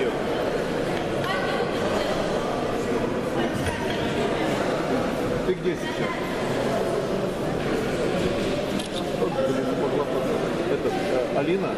сюда? Ты где сейчас? Этот, э, Алина?